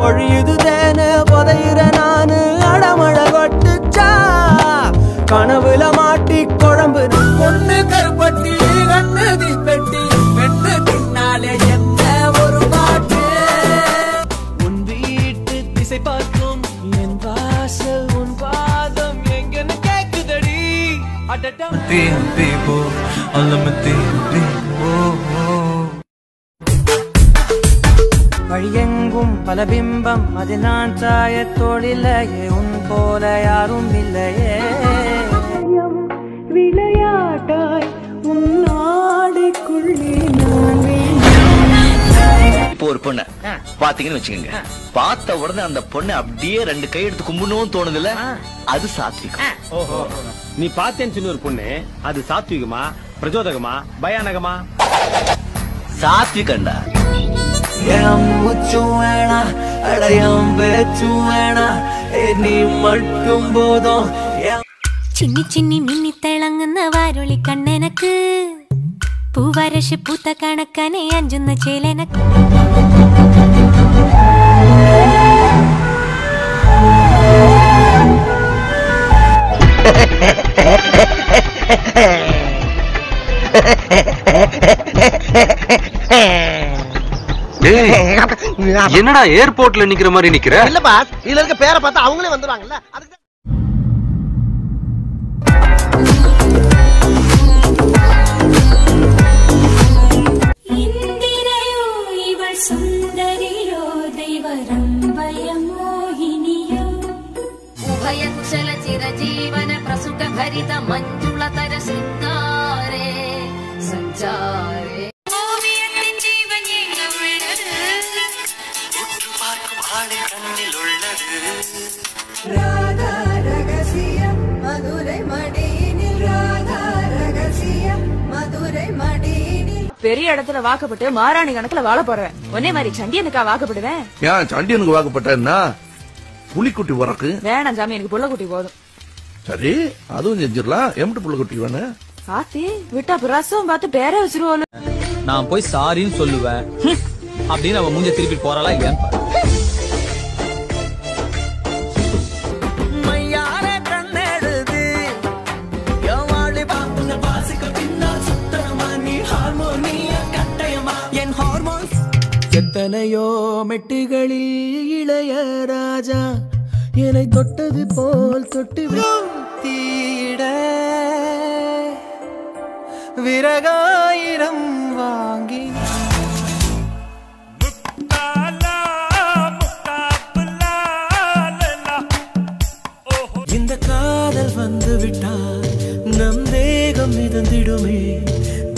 பொழியுது தேனு புதையிற நானு அடமழ கொட்டுச்சா கனவுல மாட்டி குழம்பு பொண்ணு கருப்பட்டி கண்ணு தீப்பெட்டி பெண்ணு பின்னாலே என்ன ஒரு பாட்டு? உன் வீட்டு திசை பார்க்கும் என் வாசல் உன் பாதம் எங்கன்னு கேக்குதடி. அடடா. வழியெங்கும் பல பிம்பம். அது நான் சாயத்தோடில்லையே உன் போல யாரும் இல்லையே. விளையாட்டாய் உன் நாடைக்குள்ளே நான் இப்போ ஒரு பொண்ணு பாத்தீங்கன்னு வச்சுக்கோங்க. பார்த்த உடனே அந்த பொண்ணு அப்படியே ரெண்டு கை எடுத்து கும்பிடணும்னு தோணுதுல அது சாத்விகம். நீ பார்த்தேன்னு சொன்ன ஒரு பொண்ணு அது சாத்விகமா பிரச்சோதகமா பயானகமா? சாத்விகண்டா എം മുച്ചും വേണ അടയാം വെച്ചും വേണ ഇനി മട്ടും പോതോ ചിന്നി ചിന്നി മിന്നി തിളങ്ങുന്ന വാരുളി കണ്ണനക്ക്. പൂവരശ് പൂത്ത കണക്കനെ അഞ്ചുന്ന ചേലനക്ക്. ഹെ ഹെ ഹെ ഹെ என்னடா ஏர்போர்ட்ல நிக்கிற மாதிரி நிக்கிற? இல்ல பாஸ் இதுல இருக்க பேரை பார்த்தா அவங்களே வந்துருவாங்கல்ல? அதுக்கு भयकुशलचिरजीवन प्रसुखभरित मञ्जुलतर शृङ्गार பெரிய இடத்துல வாக்கப்பட்டு மாராணி கணக்குல வாழ போறேன். ஒன்னே மாதிரி சண்டியனுக்கா வாக்கப்படுவேன்? ஏன் சண்டியனுக்கு வாக்கப்பட்டேன்னா புலிக்குட்டி உறக்கு வேணாம் சாமி எனக்கு புள்ளக்குட்டி போதும். சரி அதுவும் செஞ்சிடலாம். எம்பிட்டு புள்ளக்குட்டி வேணும் சாத்தி விட்டா பிரசவம் பார்த்து பேரே வச்சிருவோம் நான் போய் சாரின்னு சொல்லுவேன். அப்படின்னு அவன் மூஞ்ச திருப்பி போறாளா இல்லையான்னு எத்தனையோ மெட்டுகளில் இளைய ராஜா என்னை தொட்டது போல் தொட்டு தீட விறகாயிரம் வாங்கி. இந்த காதல் வந்து விட்டால் நம் தேகம் மிதந்திடுமே.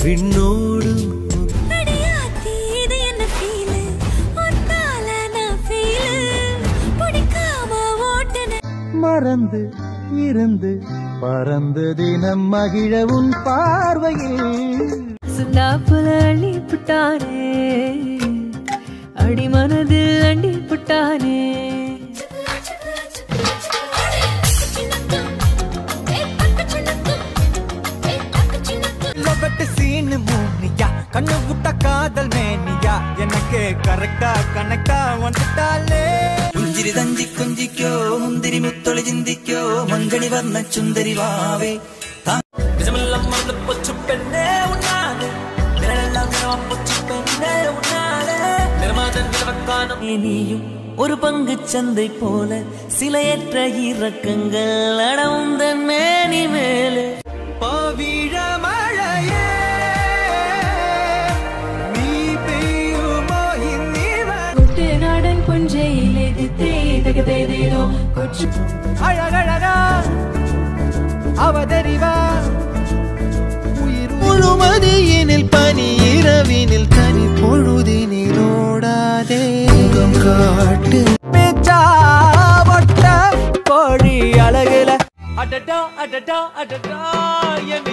விண்ணோடும் மறந்து இருந்து பறந்து தினம் மகிழ உன் பார்வையில் சுண்ணாப்புல அள்ளி புட்டானே அடி மனதில் அண்டி புட்டானே சீனு மூனியா கண்ணு விட்ட காதல் மேனியா. எனக்கு கரெக்டா கனெக்டா வந்துட்டாலே പുഞ്ചിരി തഞ്ചി കൊഞ്ചിക്കോ മുന്തിരി മുത്തൊളി ചിന്തിക്കോ മഞ്ചണി വർണ്ണ ചുന്ദരി വാവേ പെണ്ണേ ഉണ്ണാതെ പെണ്ണേ ഉണ്ണാതെ നിർമാതൻ വിളവക്കാനും ഇനിയും ஒரு பங்கு சந்தை போல சிலையற்ற இறக்கங்கள் அடவுந்தன் மேனி மேலே தகதேதேதோ கொச்சு. அழகழகா அவதறிவா. உயிர் முழுமதியினில் பனி இரவினில் தனி பொழுதினில் ஓடாதே முகம் காட்டு. பேச்சா வட்ட கோழி அழகுல. அடடா அடடா அடடா என்று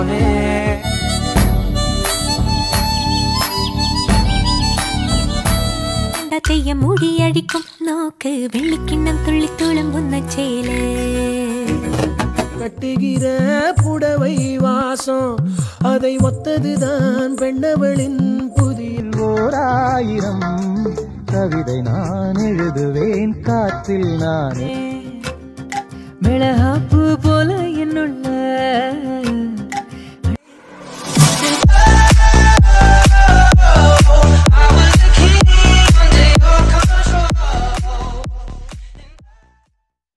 জীবনে செய்ய முடியடிக்கும் நோக்கு வெள்ளிக்கிண்ணம் துள்ளி துளம்புன்ன செயலே கட்டுகிற புடவை வாசம் அதை ஒத்ததுதான் பெண்ணவளின் புதியில் ஓராயிரம். கவிதை நான் எழுதுவேன் காற்றில் நானே. மிளகாப்பு போல என்னுள்ள